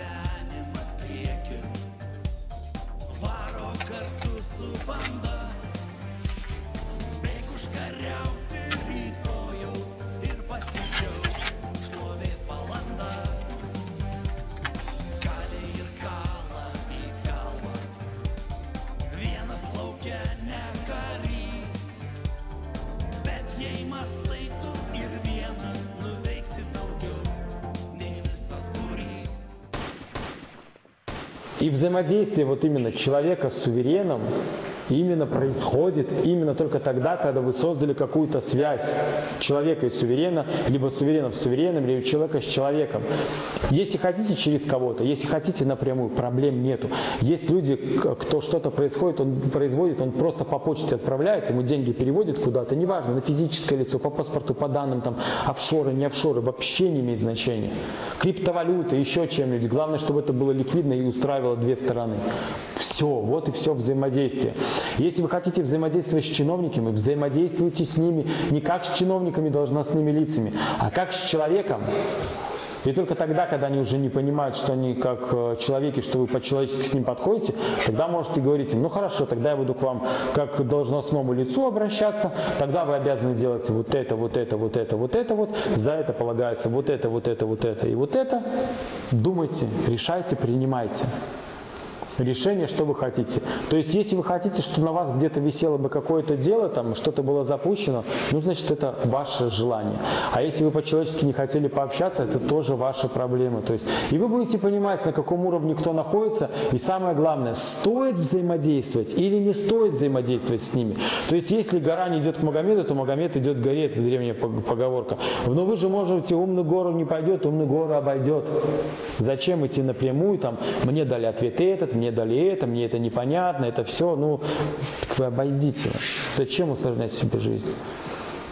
gyvenimas priekiu varo kartu su banda И взаимодействие вот именно человека с сувереном именно происходит именно только тогда, когда вы создали какую-то связь человека и суверена, либо суверена с сувереном, либо человека с человеком. Если хотите через кого-то, если хотите напрямую, проблем нету. Есть люди, кто что-то происходит, он производит, он просто по почте отправляет, ему деньги переводит куда-то, неважно, на физическое лицо, по паспорту, по данным, там, офшоры, не офшоры, вообще не имеет значения. Криптовалюта, еще чем-нибудь. Главное, чтобы это было ликвидно и устраивало две стороны. Все, вот и все взаимодействие. Если вы хотите взаимодействовать с чиновниками, взаимодействуйте с ними не как с чиновниками, должностными лицами, а как с человеком. И только тогда, когда они уже не понимают, что они как э, человеки, что вы по-человечески с ним подходите, тогда можете говорить им, ну хорошо, тогда я буду к вам как к должностному лицу обращаться, тогда вы обязаны делать вот это, вот это, вот это, вот это вот, за это полагается вот это, вот это, вот это и вот это. Думайте, решайте, принимайте решение, что вы хотите. То есть, если вы хотите, что на вас где-то висело бы какое-то дело, там что-то было запущено, ну, значит, это ваше желание. А если вы по-человечески не хотели пообщаться, это тоже ваша проблема. То есть, и вы будете понимать, на каком уровне кто находится, и самое главное, стоит взаимодействовать или не стоит взаимодействовать с ними. То есть, если гора не идет к Магомеду, то Магомед идет к горе, это древняя пог- поговорка. Но вы же можете, умный гору не пойдет, умный гору обойдет. Зачем идти напрямую, там, мне дали ответ этот, мне дали это, мне это непонятно, это все, ну, так вы обойдите. Зачем усложнять себе жизнь?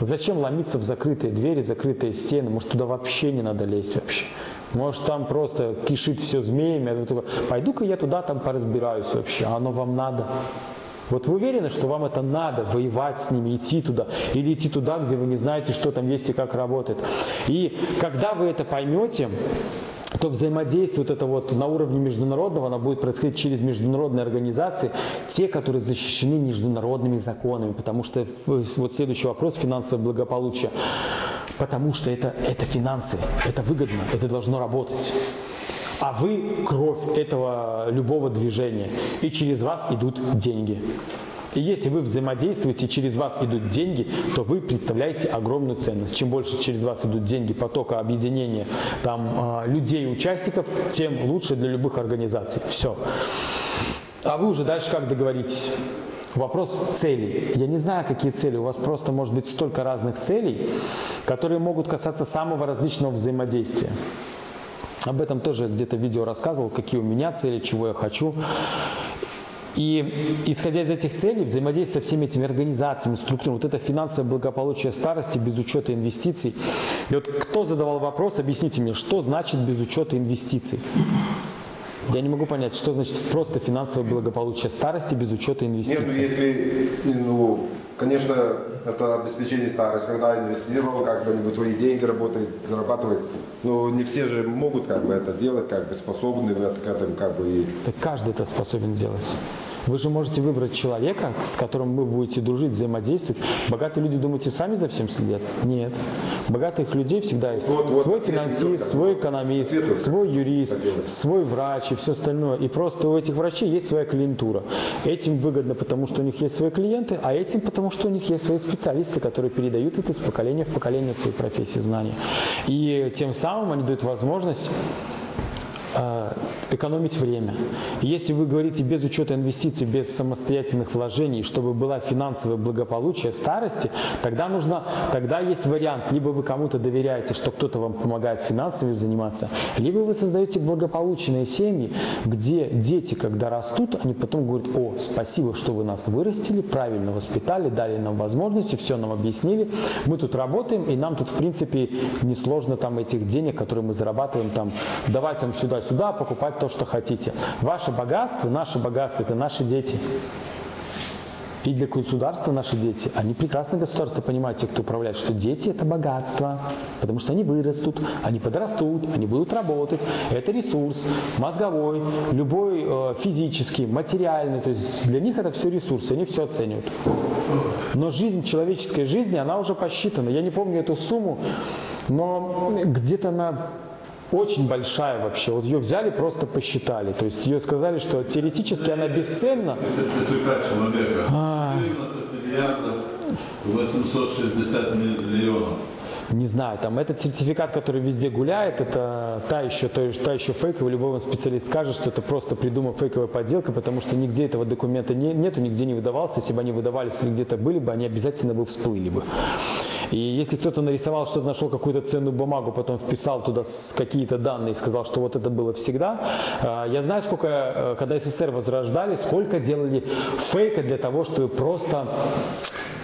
Зачем ломиться в закрытые двери, закрытые стены? Может, туда вообще не надо лезть вообще? Может, там просто кишит все змеями, а пойду-ка я туда там поразбираюсь вообще, а оно вам надо? Вот вы уверены, что вам это надо, воевать с ними, идти туда, или идти туда, где вы не знаете, что там есть и как работает. И когда вы это поймете, то взаимодействие вот это вот на уровне международного, оно будет происходить через международные организации, те, которые защищены международными законами, потому что э, вот следующий вопрос финансовое благополучие, потому что это, это финансы, это выгодно, это должно работать. А вы кровь этого любого движения, и через вас идут деньги. И если вы взаимодействуете, через вас идут деньги, то вы представляете огромную ценность. Чем больше через вас идут деньги, потока объединения там, а, людей, участников, тем лучше для любых организаций. Все. А вы уже дальше как договоритесь? Вопрос целей. Я не знаю, какие цели. У вас просто может быть столько разных целей, которые могут касаться самого различного взаимодействия. Об этом тоже где-то видео рассказывал, какие у меня цели, чего я хочу. И исходя из этих целей, взаимодействие со всеми этими организациями, структурами, вот это финансовое благополучие старости без учета инвестиций. И вот кто задавал вопрос, объясните мне, что значит без учета инвестиций? Я не могу понять, что значит просто финансовое благополучие старости без учета Нет, ну инвестиций. если, ну, конечно, это обеспечение старости, когда инвестировал, как бы, твои деньги работают, зарабатывать. Но не все же могут как бы это делать, как бы способны это, к этому, как бы и Так каждый это способен делать. Вы же можете выбрать человека, с которым вы будете дружить, взаимодействовать. Богатые люди, думаете, сами за всем следят? Нет. Богатых людей всегда есть Вот, вот, свой идет, финансист, свой экономист, идет, свой юрист, как делать. свой врач и все остальное. И просто у этих врачей есть своя клиентура. Этим выгодно, потому что у них есть свои клиенты, а этим потому, что у них есть свои специалисты, которые передают это из поколения в поколение свои профессии, знания. И тем самым они дают возможность экономить время. Если вы говорите без учета инвестиций, без самостоятельных вложений, чтобы было финансовое благополучие старости, тогда нужно, тогда есть вариант, либо вы кому-то доверяете, что кто-то вам помогает финансами заниматься, либо вы создаете благополучные семьи, где дети, когда растут, они потом говорят, о, спасибо, что вы нас вырастили, правильно воспитали, дали нам возможности, все нам объяснили, мы тут работаем, и нам тут, в принципе, несложно там этих денег, которые мы зарабатываем, там, давать вам сюда-сюда, покупать то, что хотите. Ваше богатство, наше богатство – это наши дети. И для государства наши дети, они прекрасно государство понимают, те, кто управляет, что дети это богатство, потому что они вырастут, они подрастут, они будут работать. Это ресурс мозговой, любой э, физический, материальный. То есть для них это все ресурсы, они все оценивают. Но жизнь человеческой жизни, она уже посчитана. Я не помню эту сумму, но где-то на очень большая вообще. Вот ее взяли, просто посчитали. То есть ее сказали, что теоретически она бесценна. Сертифікат чоловіка. А. 14 мільярдів 860 мільйонів. Не знаю, там этот сертификат, который везде гуляет, это та еще, та, та еще фейковая. Любой вам специалист скажет, что это просто придумав фейковая подделка, потому что нигде этого документа не, нету, нигде не выдавался. Если бы они выдавались или где-то были бы, они обязательно бы всплыли бы. И если кто-то нарисовал что-то, нашел какую-то ценную бумагу, потом вписал туда какие-то данные и сказал, что вот это было всегда, э, я знаю, сколько, э, когда СССР возрождали, сколько делали фейка для того, чтобы просто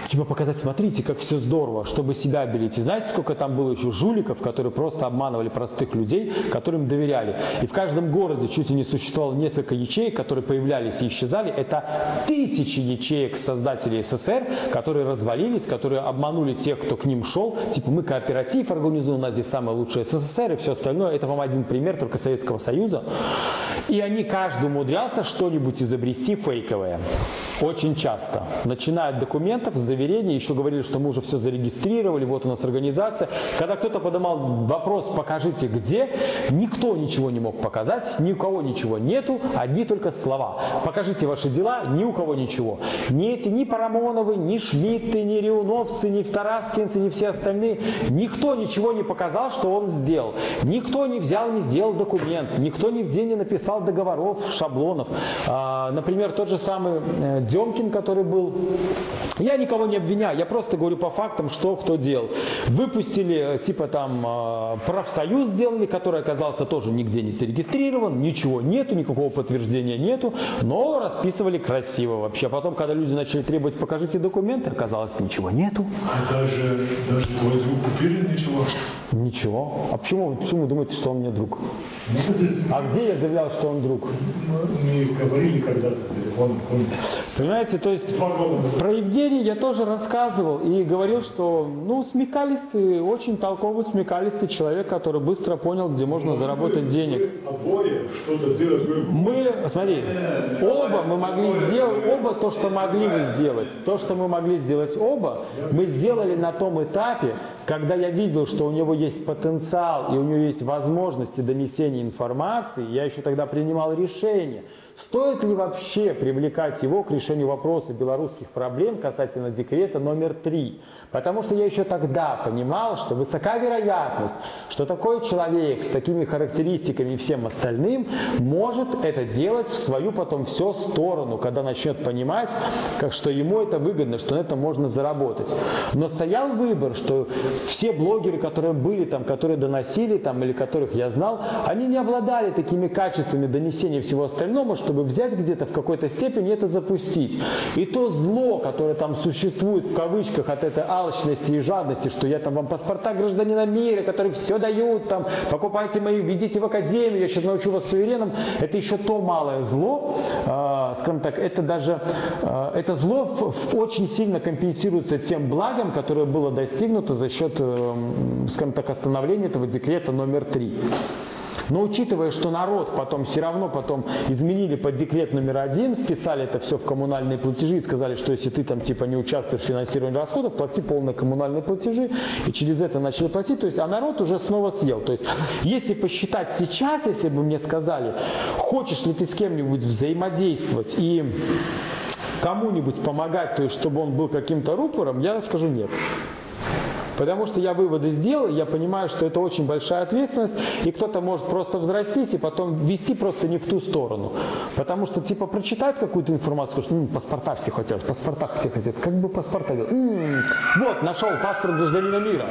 типа показать, смотрите, как все здорово, чтобы себя обелить. И знаете, сколько там было еще жуликов, которые просто обманывали простых людей, которым доверяли. И в каждом городе чуть ли не существовало несколько ячеек, которые появлялись и исчезали. Это тысячи ячеек создателей СССР, которые развалились, которые обманули тех, кто к ним шел. Типа мы кооператив организуем, у нас здесь самое лучшее СССР и все остальное. Это вам один пример только Советского Союза. И они каждый умудрялся что-нибудь изобрести фейковое. Очень часто. Начиная от документов, заверений, еще говорили, что мы уже все зарегистрировали, вот у нас организация. Когда кто-то поднимал вопрос, покажите где, никто ничего не мог показать, ни у кого ничего нету, одни только слова. Покажите ваши дела, ни у кого ничего. Ни эти, ни Парамоновы, ни Шмидты, ни Реуновцы, ни Втораскинцы, ни все остальные, никто ничего не показал, что он сделал. Никто не взял, не сделал документ, никто нигде не написал договоров, шаблонов. А, например, тот же самый э, Демкин, который был. Я никого не обвиняю, я просто говорю по фактам, что кто делал. Выпустили, э, типа там, э, профсоюз сделали, который оказался тоже нигде не зарегистрирован, ничего нету, никакого подтверждения нету, но расписывали красиво вообще. А потом, когда люди начали требовать, покажите документы, оказалось, ничего нету. Даже, даже твой друг купили ничего. Ничего. А почему, почему вы думаете, что он мне друг? Ну, А где я заявлял, что он друг? мы говорили когда-то телефон. Понимаете, то есть про Евгения я тоже рассказывал и говорил, что, ну, смекалистый, очень толковый смекалистый человек, который быстро понял, где можно заработать денег. Вы обои что-то сделать. Мы, смотри, оба мы могли сделать, оба то, что могли мы сделать, то, что мы могли сделать оба, мы сделали на том этапе, когда я видел, что у него есть потенциал и у него есть возможности донесения информации, я еще тогда принимал решение, стоит ли вообще привлекать его к решению вопроса белорусских проблем касательно декрета номер три. Потому что я еще тогда понимал, что высока вероятность, что такой человек с такими характеристиками и всем остальным может это делать в свою потом все сторону, когда начнет понимать, как, что ему это выгодно, что на это можно заработать. Но стоял выбор, что все блогеры, которые были там, которые доносили там или которых я знал, они не обладали такими качествами донесения всего остального, чтобы взять где-то в какой-то степени это запустить. И то зло, которое там существует в кавычках от этой алчности и жадности, что я там вам паспорта гражданина мира, которые все дают, там, покупайте мои, ведите в академию, я сейчас научу вас суверенам, это еще то малое зло, э, скажем так, это даже, э, это зло в- в- очень сильно компенсируется тем благом, которое было достигнуто за счет, э, скажем так, остановления этого декрета номер три. Но учитывая, что народ потом все равно потом изменили под декрет номер один, вписали это все в коммунальные платежи и сказали, что если ты там типа не участвуешь в финансировании расходов, плати полные коммунальные платежи, и через это начали платить, то есть, а народ уже снова съел. То есть, если посчитать сейчас, если бы мне сказали, хочешь ли ты с кем-нибудь взаимодействовать и кому-нибудь помогать, то есть, чтобы он был каким-то рупором, я скажу нет. Потому что я выводы сделал, я понимаю, что это очень большая ответственность, и кто-то может просто взрастись и потом вести просто не в ту сторону. Потому что, типа, прочитать какую-то информацию, что «М, паспорта все хотят, в паспортах все хотят. Как бы паспорта делать? «М, Вот, нашел паспорт гражданина мира.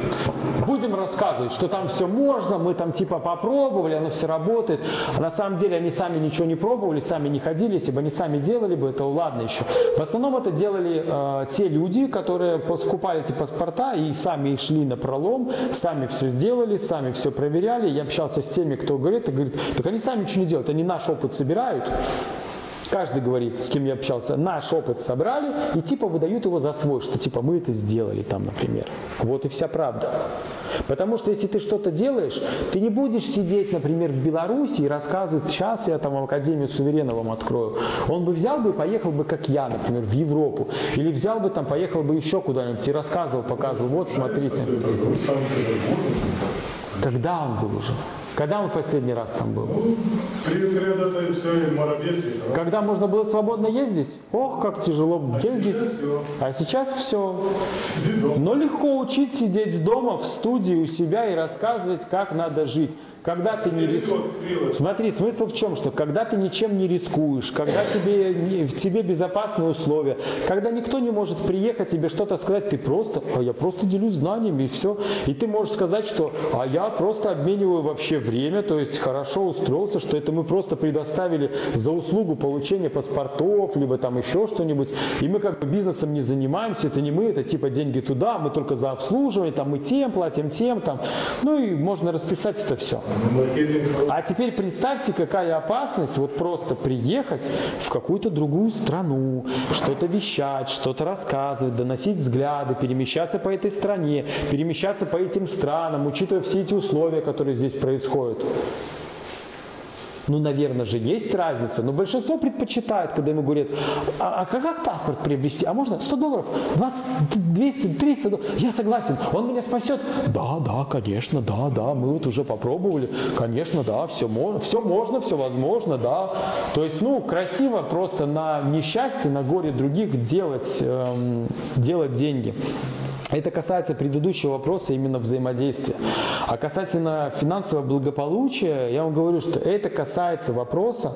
Будем рассказывать, что там все можно, мы там типа попробовали, оно все работает. А на самом деле они сами ничего не пробовали, сами не ходили. Если бы они сами делали бы, это ладно еще. В основном это делали э, те люди, которые скупали эти паспорта и сами шли на пролом, сами все сделали, сами все проверяли. Я общался с теми, кто говорит, и говорит, так они сами ничего не делают, они наш опыт собирают. Каждый говорит, с кем я общался, наш опыт собрали и типа выдают его за свой, что типа мы это сделали там, например. Вот и вся правда. Потому что если ты что-то делаешь, ты не будешь сидеть, например, в Беларуси и рассказывать, сейчас я там Академию суверена вам открою. Он бы взял бы и поехал бы, как я, например, в Европу. Или взял бы там, поехал бы еще куда-нибудь и рассказывал, показывал, вот смотрите. Когда он был уже? Когда он последний раз там был? Все, и и. Когда можно было свободно ездить? Ох, как тяжело ездить. Сейчас все. А сейчас все. Но легко учить сидеть дома в студии у себя и рассказывать, как надо жить. Когда ты не рискуешь. Смотри, смысл в чем, что когда ты ничем не рискуешь, когда тебе, в тебе безопасные условия, когда никто не может приехать тебе что-то сказать, ты просто, а я просто делюсь знаниями и все. И ты можешь сказать, что а я просто обмениваю вообще время, то есть хорошо устроился, что это мы просто предоставили за услугу получения паспортов, либо там еще что-нибудь. И мы как бы бизнесом не занимаемся, это не мы, это типа деньги туда, мы только за обслуживание, там мы тем платим, тем там. Ну и можно расписать это все. Маркетинг. А теперь представьте, какая опасность вот просто приехать в какую-то другую страну, что-то вещать, что-то рассказывать, доносить взгляды, перемещаться по этой стране, перемещаться по этим странам, учитывая все эти условия, которые здесь происходят. Ну, наверное же, есть разница, но большинство предпочитает, когда ему говорят, а, а как, паспорт приобрести? А можно 100 долларов, 20, 200, 300 долларов? Я согласен, он меня спасет. Да, да, конечно, да, да, мы вот уже попробовали, конечно, да, все можно, все можно, все возможно, да. То есть, ну, красиво просто на несчастье, на горе других делать, эм, делать деньги. Это касается предыдущего вопроса именно взаимодействия. А касательно финансового благополучия, я вам говорю, что это касается вопроса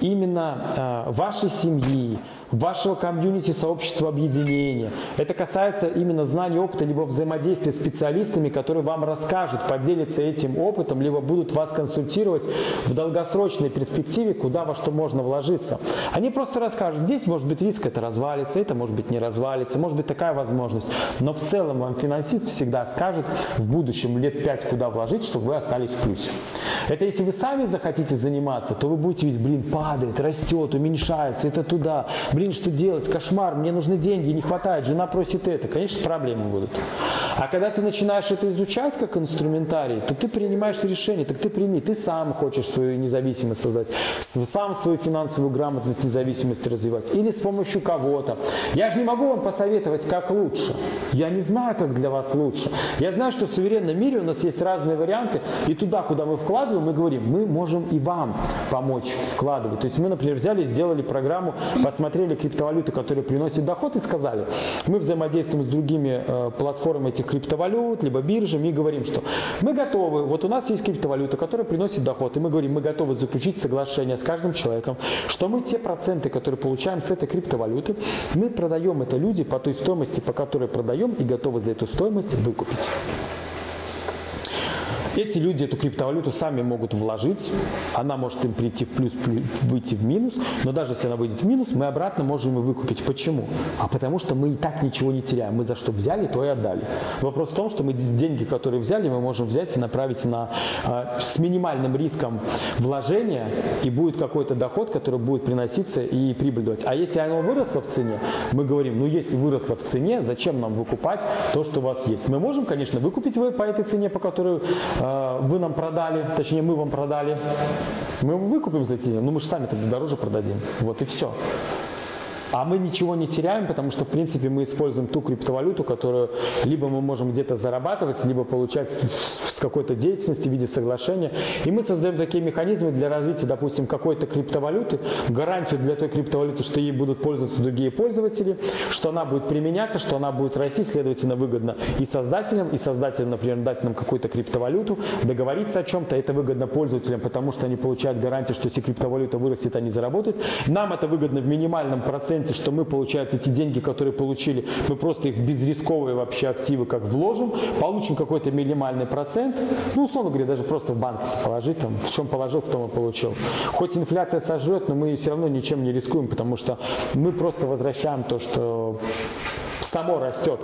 именно э, вашей семьи, вашего комьюнити, сообщества, объединения. Это касается именно знаний опыта, либо взаимодействия с специалистами, которые вам расскажут, поделятся этим опытом, либо будут вас консультировать в долгосрочной перспективе, куда во что можно вложиться. Они просто расскажут, здесь может быть риск, это развалится, это может быть не развалится, может быть такая возможность. Но в целом вам финансист всегда скажет в будущем лет 5, куда вложить, чтобы вы остались в плюсе. Это если вы сами захотите заниматься, то вы будете видеть, блин, падает, растет, уменьшается, это туда. Блин, что делать? Кошмар, мне нужны деньги, не хватает, жена просит это. Конечно, проблемы будут. А когда ты начинаешь это изучать как инструментарий, то ты принимаешь решение, так ты прими, ты сам хочешь свою независимость создать, сам свою финансовую грамотность, независимость развивать, или с помощью кого-то. Я же не могу вам посоветовать, как лучше. Я не знаю, как для вас лучше. Я знаю, что в суверенном мире у нас есть разные варианты, и туда, куда мы вкладываем, мы говорим, мы можем и вам помочь вкладывать. То есть мы, например, взяли, сделали программу, посмотрели криптовалюты, которые приносят доход, и сказали, мы взаимодействуем с другими э, платформами этих криптовалют, либо биржами, и говорим, что мы готовы, вот у нас есть криптовалюта, которая приносит доход, и мы говорим, мы готовы заключить соглашение с каждым человеком, что мы те проценты, которые получаем с этой криптовалюты, мы продаем это люди по той стоимости, по которой продаем, и готовы за эту стоимость выкупить. Эти люди эту криптовалюту сами могут вложить, она может им прийти в плюс, плю- выйти в минус, но даже если она выйдет в минус, мы обратно можем и выкупить. Почему? А потому что мы и так ничего не теряем. Мы за что взяли, то и отдали. Вопрос в том, что мы деньги, которые взяли, мы можем взять и направить на, э, с минимальным риском вложения, и будет какой-то доход, который будет приноситься и прибыль давать. А если оно выросло в цене, мы говорим, ну если выросло в цене, зачем нам выкупать то, что у вас есть? Мы можем, конечно, выкупить вы по этой цене, по которой э, вы нам продали, точнее мы вам продали. Мы его выкупим за эти деньги, но мы же сами тогда дороже продадим. Вот и все. А мы ничего не теряем, потому что, в принципе, мы используем ту криптовалюту, которую либо мы можем где-то зарабатывать, либо получать с, какой-то деятельности в виде соглашения. И мы создаем такие механизмы для развития, допустим, какой-то криптовалюты, гарантию для той криптовалюты, что ей будут пользоваться другие пользователи, что она будет применяться, что она будет расти, следовательно, выгодно и создателям, и создателям, например, дать нам какую-то криптовалюту, договориться о чем-то, это выгодно пользователям, потому что они получают гарантию, что если криптовалюта вырастет, они заработают. Нам это выгодно в минимальном проценте, что мы, получается, эти деньги, которые получили, мы просто их в безрисковые вообще активы как вложим, получим какой-то минимальный процент, ну, условно говоря, даже просто в банк положить, там, в чем положил, в том и получил. Хоть инфляция сожрет, но мы все равно ничем не рискуем, потому что мы просто возвращаем то, что само растет.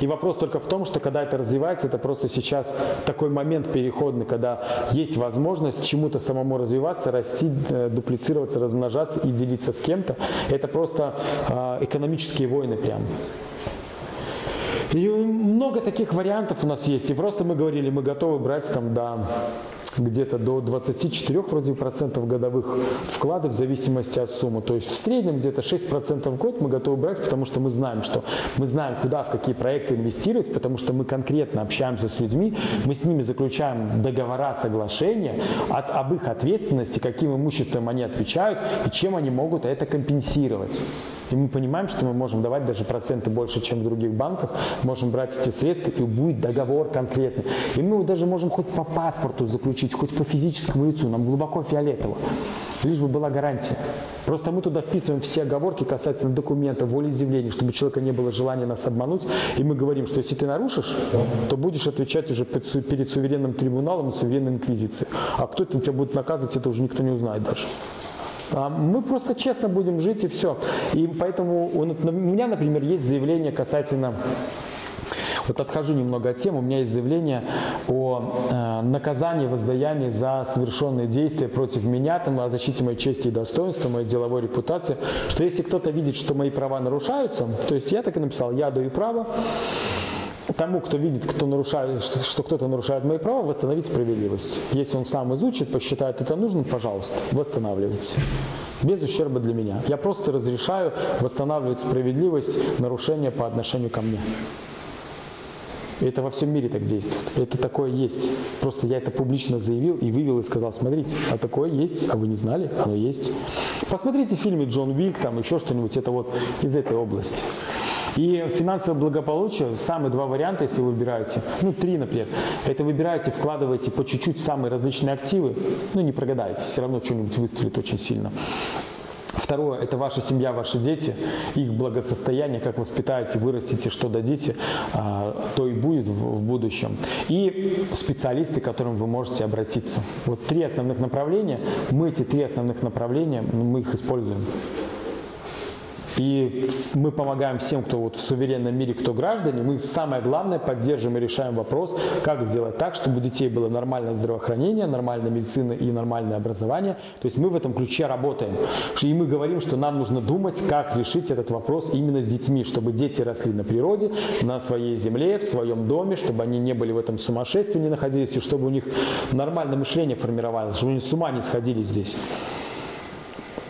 И вопрос только в том, что когда это развивается, это просто сейчас такой момент переходный, когда есть возможность чему-то самому развиваться, расти, э, дуплицироваться, размножаться и делиться с кем-то. Это просто э, экономические войны прям. И много таких вариантов у нас есть. И просто мы говорили, мы готовы брать там, да, где-то до 24 вроде процентов годовых вкладов в зависимости от суммы. То есть в среднем где-то 6 процентов в год мы готовы брать, потому что мы знаем, что мы знаем, куда, в какие проекты инвестировать, потому что мы конкретно общаемся с людьми, мы с ними заключаем договора, соглашения от, об их ответственности, каким имуществом они отвечают и чем они могут это компенсировать. И мы понимаем, что мы можем давать даже проценты больше, чем в других банках, можем брать эти средства, и будет договор конкретный. И мы даже можем хоть по паспорту заключить, хоть по физическому лицу, нам глубоко фиолетово. Лишь бы была гарантия. Просто мы туда вписываем все оговорки касательно документов, волеизъявлений, чтобы у человека не было желания нас обмануть. И мы говорим, что если ты нарушишь, то будешь отвечать уже перед суверенным трибуналом и суверенной инквизицией. А кто это тебя будет наказывать, это уже никто не узнает даже. А мы просто честно будем жить и все. И поэтому у меня, например, есть заявление касательно вот отхожу немного от темы. У меня есть заявление о э, наказании, воздаянии за совершенные действия против меня, там, о защите моей чести и достоинства, моей деловой репутации. Что если кто-то видит, что мои права нарушаются, то есть я так и написал, я даю право тому, кто видит, кто нарушает, что кто-то нарушает мои права, восстановить справедливость. Если он сам изучит, посчитает это нужным, пожалуйста, восстанавливайте. Без ущерба для меня. Я просто разрешаю восстанавливать справедливость нарушения по отношению ко мне. И это во всем мире так действует. Это такое есть. Просто я это публично заявил и вывел и сказал, смотрите, а такое есть, а вы не знали, оно есть. Посмотрите фильмы Джон Вик, там еще что-нибудь, это вот из этой области. И финансовое благополучие, самые два варианта, если вы выбираете, ну три, например, это выбираете, вкладываете по чуть-чуть самые различные активы, ну не прогадаете, все равно что-нибудь выстрелит очень сильно. Второе – это ваша семья, ваши дети, их благосостояние, как воспитаете, вырастите, что дадите, а, то и будет в будущем. И специалисты, к которым вы можете обратиться. Вот три основных направления. Мы эти три основных направления, мы их используем. И мы помогаем всем, кто вот в суверенном мире, кто граждане. Мы самое главное поддерживаем и решаем вопрос, как сделать так, чтобы у детей было нормальное здравоохранение, нормальная медицина и нормальное образование. То есть мы в этом ключе работаем. И мы говорим, что нам нужно думать, как решить этот вопрос именно с детьми, чтобы дети росли на природе, на своей земле, в своем доме, чтобы они не были в этом сумасшествии, не находились, и чтобы у них нормальное мышление формировалось, чтобы они с ума не сходили здесь.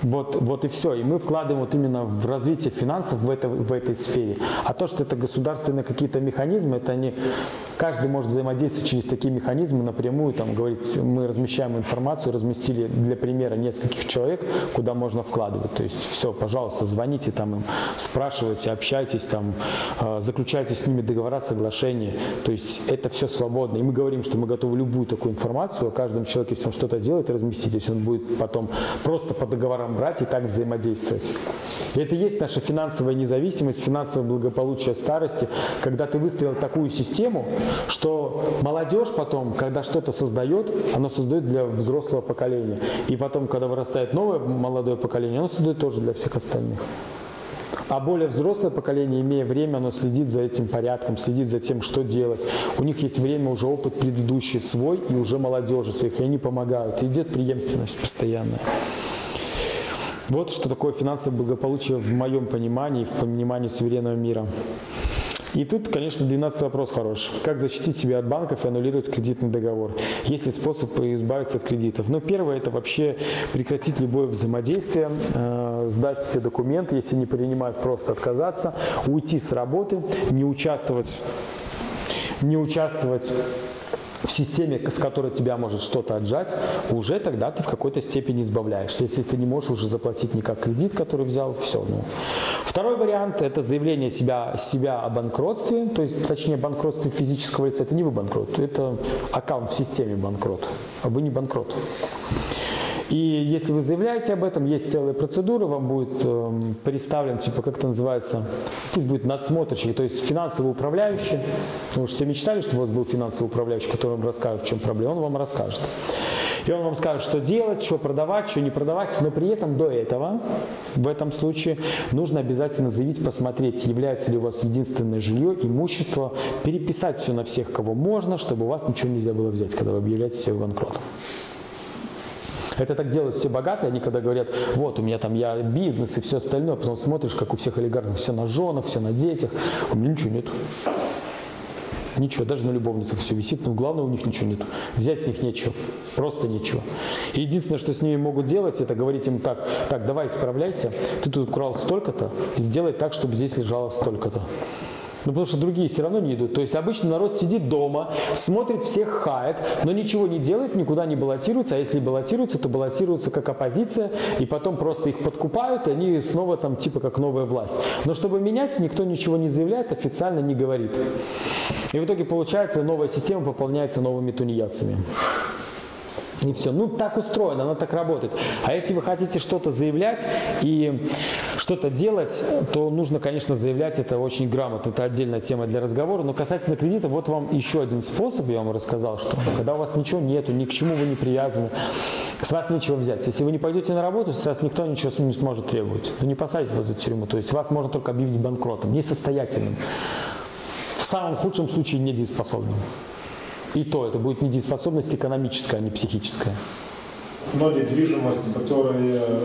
Вот, вот и все. И мы вкладываем вот именно в развитие финансов в, это, в этой сфере. А то, что это государственные какие-то механизмы, это не каждый может взаимодействовать через такие механизмы напрямую. Там, говорить, мы размещаем информацию, разместили для примера нескольких человек, куда можно вкладывать. То есть все, пожалуйста, звоните там им, спрашивайте, общайтесь там, э, заключайте с ними договора, соглашения. То есть это все свободно. И мы говорим, что мы готовы любую такую информацию о каждом человеке, если он что-то делает, разместить. Если он будет потом просто по договорам брать и так взаимодействовать. И это и есть наша финансовая независимость, финансовое благополучие старости, когда ты выстроил такую систему, что молодежь потом, когда что-то создает, она создает для взрослого поколения. И потом, когда вырастает новое молодое поколение, оно создает тоже для всех остальных. А более взрослое поколение, имея время, оно следит за этим порядком, следит за тем, что делать. У них есть время, уже опыт предыдущий свой и уже молодежи своих, и они помогают. Идет преемственность постоянная. Вот что такое финансовое благополучие в моем понимании, в понимании суверенного мира. И тут, конечно, 12 вопрос хорош. Как защитить себя от банков и аннулировать кредитный договор? Есть ли способ избавиться от кредитов? Ну, первое, это вообще прекратить любое взаимодействие, э, сдать все документы, если не принимают, просто отказаться, уйти с работы, не участвовать, не участвовать в системе, с которой тебя может что-то отжать, уже тогда ты в какой-то степени избавляешься. Если ты не можешь уже заплатить никак кредит, который взял, все. Ну. Второй вариант – это заявление себя, себя о банкротстве, то есть, точнее, банкротстве физического лица. Это не вы банкрот, это аккаунт в системе банкрот, а вы не банкрот. И если вы заявляете об этом, есть целая процедура, вам будет э, представлен, типа, как это называется, будет надсмотрщик, то есть финансовый управляющий. Потому что все мечтали, чтобы у вас был финансовый управляющий, который вам расскажет, в чем проблема, он вам расскажет. И он вам скажет, что делать, что продавать, что не продавать. Но при этом до этого, в этом случае, нужно обязательно заявить, посмотреть, является ли у вас единственное жилье, имущество, переписать все на всех, кого можно, чтобы у вас ничего нельзя было взять, когда вы объявляете себя банкротом. Это так делают все богатые, они когда говорят, вот у меня там я бизнес и все остальное, потом смотришь, как у всех олигархов все на женах, все на детях, у меня ничего нет. Ничего, даже на любовницах все висит, но главное у них ничего нет. Взять с них нечего, просто ничего. И единственное, что с ними могут делать, это говорить им так, так, давай исправляйся, ты тут украл столько-то, сделай так, чтобы здесь лежало столько-то. Ну, потому что другие все равно не идут. То есть обычно народ сидит дома, смотрит, всех хает, но ничего не делает, никуда не баллотируется. А если баллотируется, то баллотируется как оппозиция, и потом просто их подкупают, и они снова там типа как новая власть. Но чтобы менять, никто ничего не заявляет, официально не говорит. И в итоге получается, новая система пополняется новыми тунеядцами. И все. Ну, так устроено, она так работает. А если вы хотите что-то заявлять и что-то делать, то нужно, конечно, заявлять это очень грамотно. Это отдельная тема для разговора. Но касательно кредита, вот вам еще один способ, я вам рассказал, что когда у вас ничего нету, ни к чему вы не привязаны, с вас нечего взять. Если вы не пойдете на работу, с вас никто ничего не сможет требовать. Ну, не посадить вас за тюрьму. То есть вас можно только объявить банкротом, несостоятельным. В самом худшем случае недееспособным. И то это будет недееспособность экономическая, а не психическая. Но недвижимость, которая э,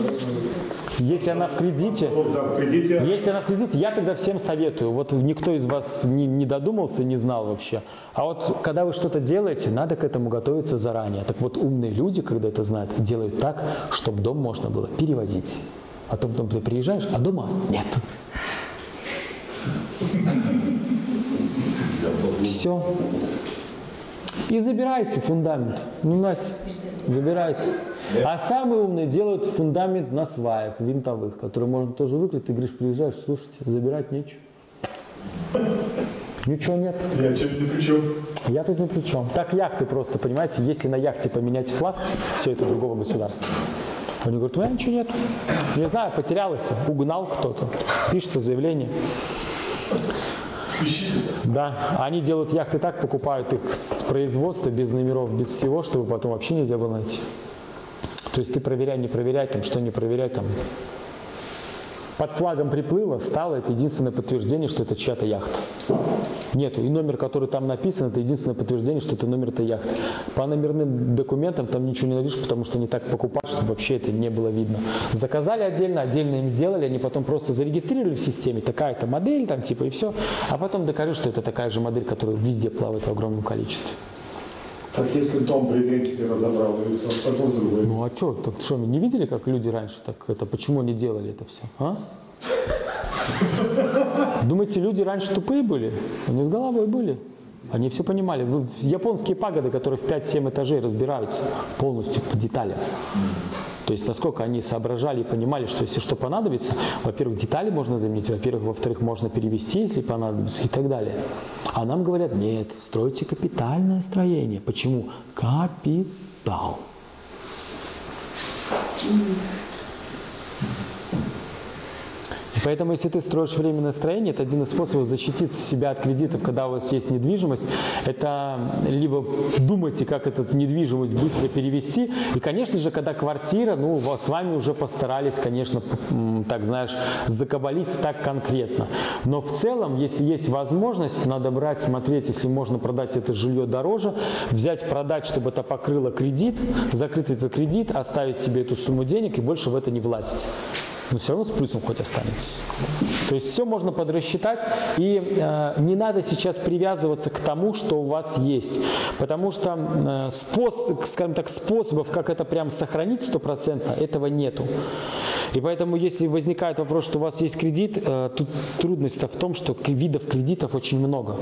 Если она в кредите, ну, да, в кредите, если она в кредите, я тогда всем советую. Вот никто из вас не, не додумался, не знал вообще. А вот когда вы что-то делаете, надо к этому готовиться заранее. Так вот умные люди, когда это знают, делают так, чтобы дом можно было перевозить. А то потом ты приезжаешь, а дома нет. Все. И забирайте фундамент. Ну, нате, забирайте. А самые умные делают фундамент на сваях винтовых, которые можно тоже выкрыть. Ты говоришь, приезжаешь, слушайте, забирать нечего. Ничего нет. я чем ни при чем. Я тут ни при чем. Так яхты просто, понимаете, если на яхте поменять флаг, все это другого государства. Они говорят, у меня ничего нет. Не знаю, потерялось, угнал кто-то. Пишется заявление. Да, они делают яхты так, покупают их с производства, без номеров, без всего, чтобы потом вообще нельзя было найти. То есть ты проверяй, не проверяй, там, что не проверяй, там. Под флагом приплыло, стало, это единственное подтверждение, что это чья-то яхта. Нету. И номер, который там написан, это единственное подтверждение, что это номер этой яхты. По номерным документам там ничего не найдешь, потому что они так покупают, чтобы вообще это не было видно. Заказали отдельно, отдельно им сделали, они потом просто зарегистрировали в системе, такая-то модель, там типа и все. А потом докажи, что это такая же модель, которая везде плавает в огромном количестве. Так если дом Венчике разобрал, и потом другой. Ну а что, так что, не видели, как люди раньше так это, почему они делали это все, а? Думаете, люди раньше тупые были? Они с головой были. Они все понимали. Японские пагоды, которые в 5-7 этажей разбираются полностью по деталям. То есть насколько они соображали и понимали, что если что понадобится, во-первых, детали можно заменить, во-первых, во-вторых, можно перевести, если понадобится и так далее. А нам говорят, нет, стройте капитальное строение. Почему? Капитал. Поэтому, если ты строишь временное строение, это один из способов защитить себя от кредитов, когда у вас есть недвижимость. Это либо думайте, как эту недвижимость быстро перевести. И, конечно же, когда квартира, ну, с вами уже постарались, конечно, так знаешь, закабалить так конкретно. Но в целом, если есть возможность, надо брать, смотреть, если можно продать это жилье дороже, взять, продать, чтобы это покрыло кредит, закрыть этот кредит, оставить себе эту сумму денег и больше в это не влазить но все равно с плюсом хоть останется. То есть все можно подрасчитать, и э, не надо сейчас привязываться к тому, что у вас есть, потому что э, спос- скажем так, способов, как это прям сохранить стопроцентно, этого нету. И поэтому, если возникает вопрос, что у вас есть кредит, э, тут трудность-то в том, что видов кредитов очень много.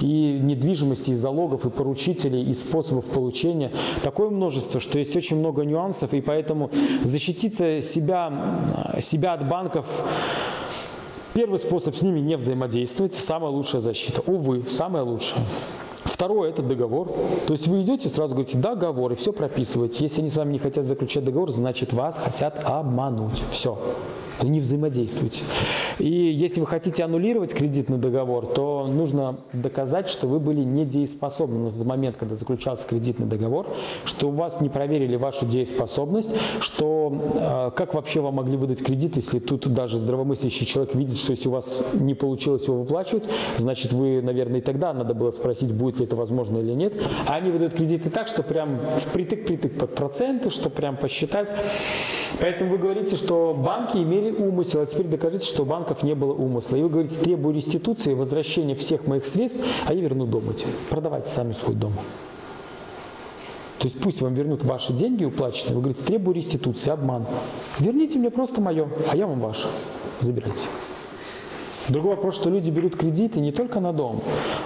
И недвижимости, и залогов, и поручителей, и способов получения. Такое множество, что есть очень много нюансов, и поэтому защититься себя, м, себя от банков Первый способ с ними не взаимодействовать, самая лучшая защита. Увы, самая лучшая. Второе – это договор. То есть вы идете, сразу говорите договор, и все прописываете. Если они с вами не хотят заключать договор, значит вас хотят обмануть. Все. Не взаимодействуете. И если вы хотите аннулировать кредитный договор, то нужно доказать, что вы были недееспособны на тот момент, когда заключался кредитный договор, что у вас не проверили вашу дееспособность, что э, как вообще вам могли выдать кредит, если тут даже здравомыслящий человек видит, что если у вас не получилось его выплачивать, значит вы, наверное, и тогда надо было спросить, будет ли это возможно или нет. А они выдают кредиты так, что прям впритык-притык под проценты, что прям посчитать. Поэтому вы говорите, что банки имели умысел, а теперь докажите, что у банков не было умысла. И вы говорите, требую реституции, возвращения всех моих средств, а я верну дом эти. Продавайте сами свой дом. То есть пусть вам вернут ваши деньги уплаченные, вы говорите, требую реституции, обман. Верните мне просто мое, а я вам ваше. Забирайте. Другой вопрос, что люди берут кредиты не только на дом,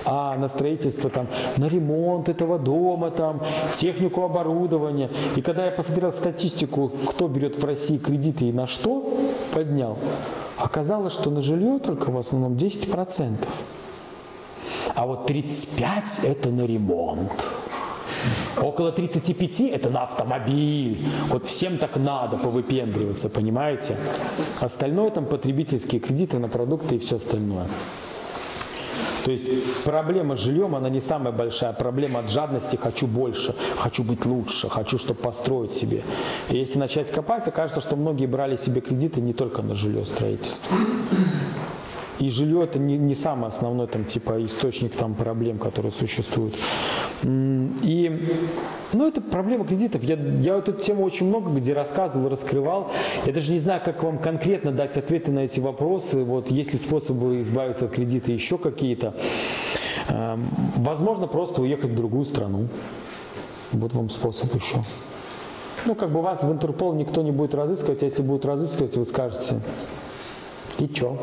а на строительство, там, на ремонт этого дома, там, технику оборудования. И когда я посмотрел статистику, кто берет в России кредиты и на что, поднял, оказалось, что на жилье только в основном 10%. А вот 35% это на ремонт. Около 35 это на автомобиль. Вот всем так надо повыпендриваться, понимаете? Остальное там потребительские кредиты на продукты и все остальное. То есть проблема с жильем, она не самая большая. Проблема от жадности «хочу больше», «хочу быть лучше», «хочу, чтобы построить себе». И если начать копать, окажется, что многие брали себе кредиты не только на жилье строительство. И жилье это не, не самый основной там типа источник там проблем, которые существуют. И ну, это проблема кредитов. Я, я эту тему очень много где рассказывал, раскрывал. Я даже не знаю, как вам конкретно дать ответы на эти вопросы. Вот есть ли способы избавиться от кредита еще какие-то. Эм, возможно, просто уехать в другую страну. Вот вам способ еще. Ну, как бы вас в Интерпол никто не будет разыскивать, а если будут разыскивать, вы скажете, и что?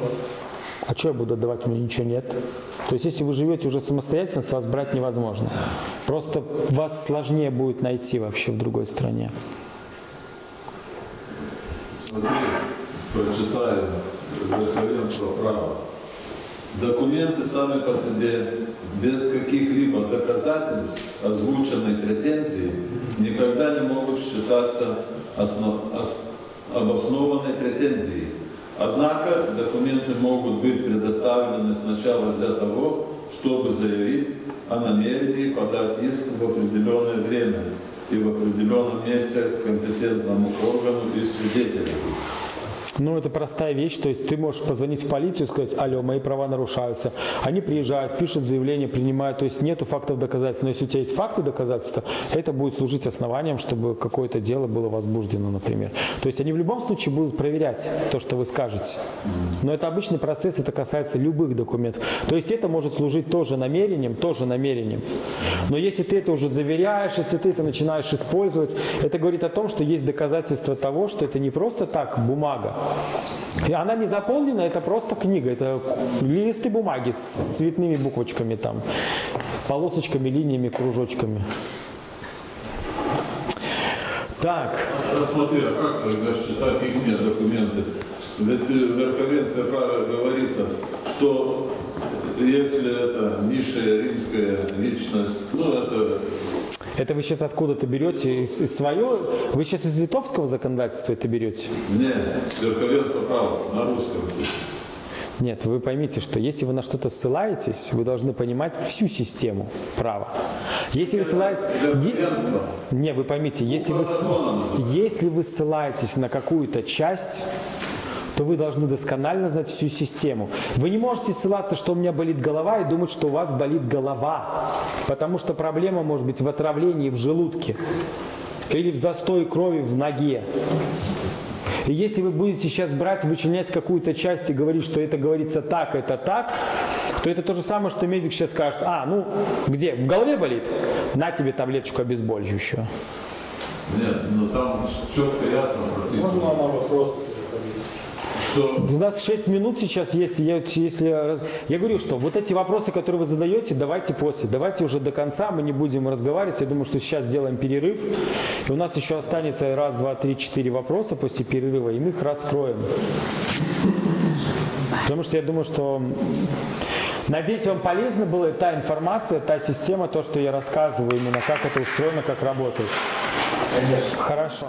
А что я буду отдавать, у меня ничего нет. То есть если вы живете уже самостоятельно, с вас брать невозможно. Просто вас сложнее будет найти вообще в другой стране. Смотри, прочитаю верховенство права. Документы сами по себе, без каких-либо доказательств озвученной претензии, никогда не могут считаться основ... ос... обоснованной претензией Однако документы могут быть предоставлены сначала для того, чтобы заявить о намерении подать иск в определенное время и в определенном месте компетентному органу и свидетелю. Ну, это простая вещь, то есть ты можешь позвонить в полицию и сказать, алло, мои права нарушаются. Они приезжают, пишут заявление, принимают, то есть нету фактов доказательств. Но если у тебя есть факты доказательства, это будет служить основанием, чтобы какое-то дело было возбуждено, например. То есть они в любом случае будут проверять то, что вы скажете. Но это обычный процесс, это касается любых документов. То есть это может служить тоже намерением, тоже намерением. Но если ты это уже заверяешь, если ты это начинаешь использовать, это говорит о том, что есть доказательства того, что это не просто так бумага, и она не заполнена, это просто книга, это листы бумаги с цветными буквочками там, полосочками, линиями, кружочками. Так. Смотри, а как тогда считать их документы? Ведь в верховенстве права говорится, что если это низшая римская личность, ну это это вы сейчас откуда-то берете? Из, из свое? Вы сейчас из литовского законодательства это берете? Нет, с верховенства права на русском. Нет, вы поймите, что если вы на что-то ссылаетесь, вы должны понимать всю систему права. Если вы ссылаетесь... Не, вы поймите, если вы, если вы ссылаетесь на какую-то часть, то вы должны досконально знать всю систему. Вы не можете ссылаться, что у меня болит голова, и думать, что у вас болит голова. Потому что проблема может быть в отравлении в желудке или в застой крови в ноге. И если вы будете сейчас брать, вычленять какую-то часть и говорить, что это говорится так, это так, то это то же самое, что медик сейчас скажет, а, ну, где, в голове болит? На тебе таблеточку обезболивающую. Нет, ну там четко ясно прописано. Можно на вопрос? Что... У нас 6 минут сейчас есть. Я, если, я говорю, что вот эти вопросы, которые вы задаете, давайте после. Давайте уже до конца, мы не будем разговаривать. Я думаю, что сейчас сделаем перерыв. И у нас еще останется раз, два, три, четыре вопроса после перерыва, и мы их раскроем. Потому что я думаю, что Надеюсь, вам полезна была та информация, та система, то, что я рассказываю, именно как это устроено, как работает. Конечно. Хорошо.